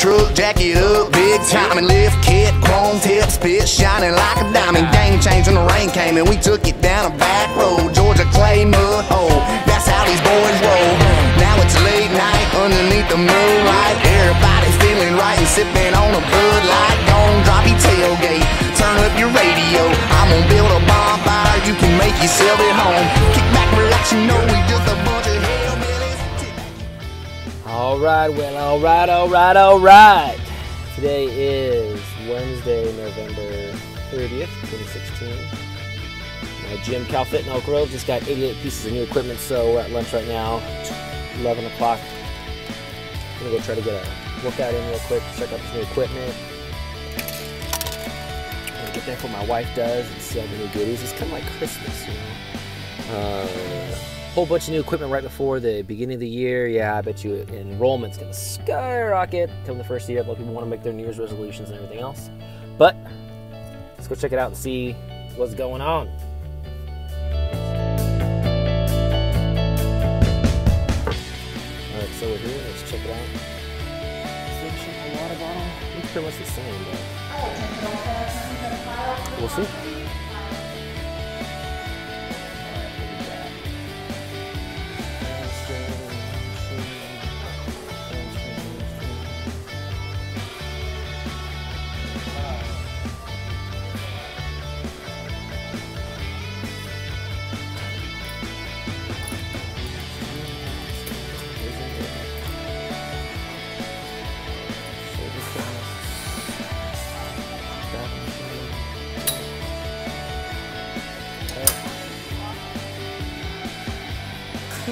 truck, jack it up, big time and lift kit, chrome tip, spit shining like a diamond. Game change when the rain came and we took it down a back road, Georgia clay mud hole. That's how these boys roll. Now it's late night underneath the moonlight. Everybody's feeling right and sipping on a All right, well, all right, all right, all right. Today is Wednesday, November 30th, 2016. My gym, CalFit in Elk Grove, just got 88 pieces of new equipment, so we're at lunch right now, 11 o'clock. I'm gonna go try to get a workout in real quick, check out some new equipment. I'm get there for my wife does and see all the new goodies. It's kind of like Christmas, you know. Uh, whole bunch of new equipment right before the beginning of the year. Yeah, I bet you enrollment's gonna skyrocket come the first year. A lot of people want to make their New Year's resolutions and everything else. But let's go check it out and see what's going on. Alright, so we're here. Let's check it out. Is there a water bottle? It's pretty much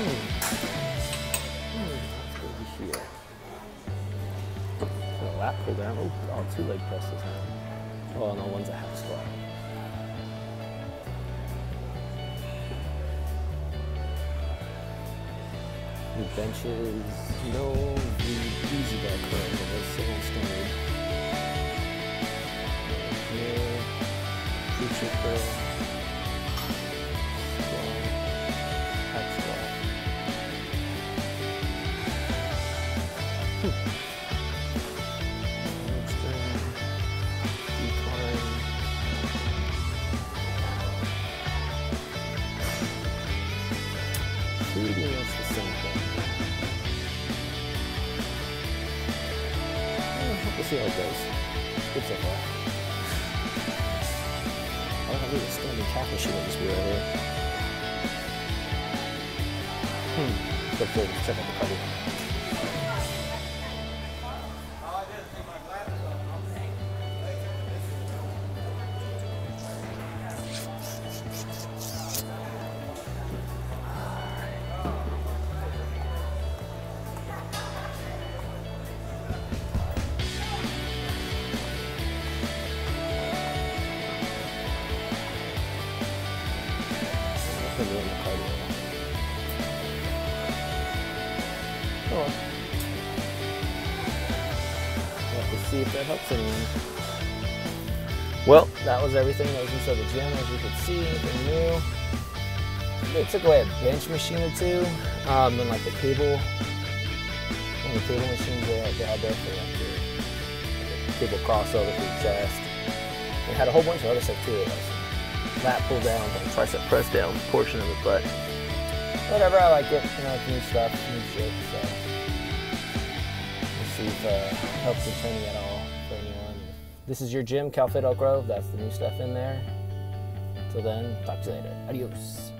the same, but we'll see. Lap down. Oh, oh, two leg press this time. Oh no, one's a half squat. Benches, no the easy back curl, that's still standard. See how it goes. Good so far. I don't have a standing calf machine on this wheel here. Hmm. Let's go check out the cardio. Well. See if that helps anyone. Well, that was everything that was inside the gym, as you could see, anything new. They took away a bench machine or two, um, and like the cable, and the cable machines they had, they had there for like the cable crossover for chest. They had a whole bunch of other stuff too. Lat pull down, and tricep press down portion of it, but whatever, I like it. You know, it's new stuff, new shit, so see if uh, it helps in training at all for anyone. This is your gym, CalFit Elk Grove. That's the new stuff in there. Till then, talk to you later. Adios.